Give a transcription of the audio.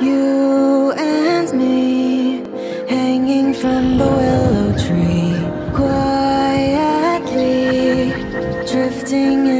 You and me hanging from the willow tree, quietly drifting.